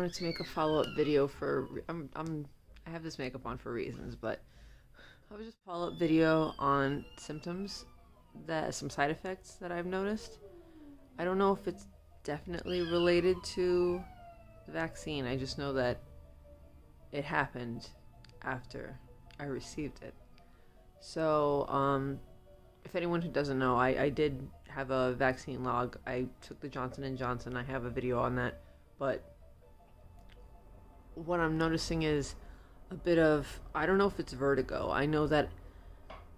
wanted to make a follow up video for. I'm, I'm, I have this makeup on for reasons, but I was just follow up video on symptoms that some side effects that I've noticed. I don't know if it's definitely related to the vaccine. I just know that it happened after I received it. So, um, if anyone who doesn't know, I, I did have a vaccine log. I took the Johnson and Johnson. I have a video on that, but what I'm noticing is a bit of I don't know if it's vertigo. I know that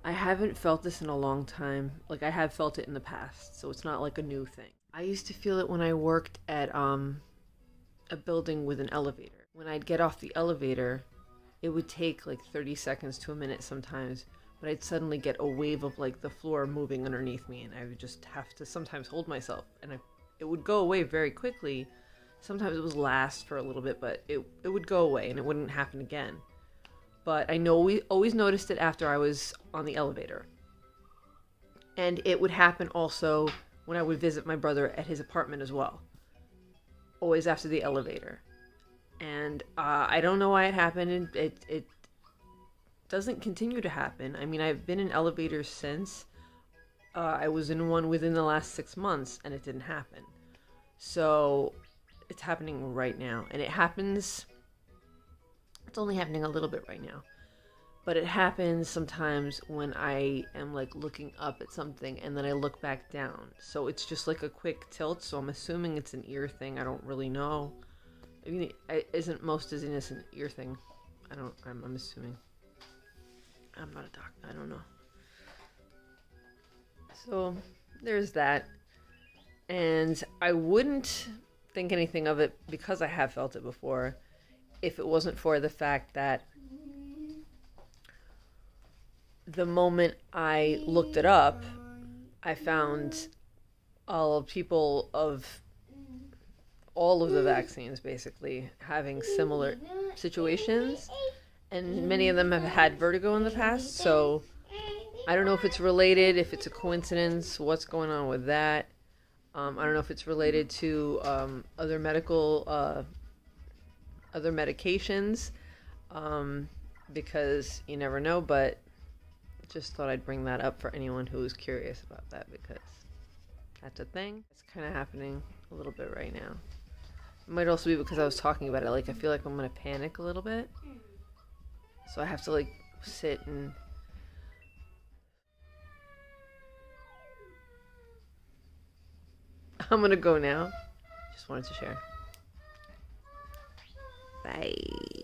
I haven't felt this in a long time. Like I have felt it in the past, so it's not like a new thing. I used to feel it when I worked at um a building with an elevator. When I'd get off the elevator, it would take like 30 seconds to a minute sometimes, but I'd suddenly get a wave of like the floor moving underneath me and I would just have to sometimes hold myself and I, it would go away very quickly sometimes it was last for a little bit, but it it would go away and it wouldn't happen again. But I know we always noticed it after I was on the elevator. And it would happen also when I would visit my brother at his apartment as well. Always after the elevator. And uh, I don't know why it happened. It, it doesn't continue to happen. I mean, I've been in elevators since. Uh, I was in one within the last six months and it didn't happen. So it's happening right now. And it happens it's only happening a little bit right now. But it happens sometimes when i am like looking up at something and then i look back down. So it's just like a quick tilt. So i'm assuming it's an ear thing. I don't really know. I mean isn't most dizziness an ear thing? I don't i'm, I'm assuming. I'm not a doctor i don't know. So there's that. And i wouldn't think anything of it because I have felt it before if it wasn't for the fact that the moment I looked it up, I found all people of all of the vaccines basically having similar situations, and many of them have had vertigo in the past. So I don't know if it's related, if it's a coincidence, what's going on with that. Um, I don't know if it's related to um, other medical, uh, other medications, um, because you never know. But just thought I'd bring that up for anyone who is curious about that because that's a thing. It's kind of happening a little bit right now. It might also be because I was talking about it. Like I feel like I'm gonna panic a little bit, so I have to like sit and I'm gonna go now. Just wanted to share. Bye.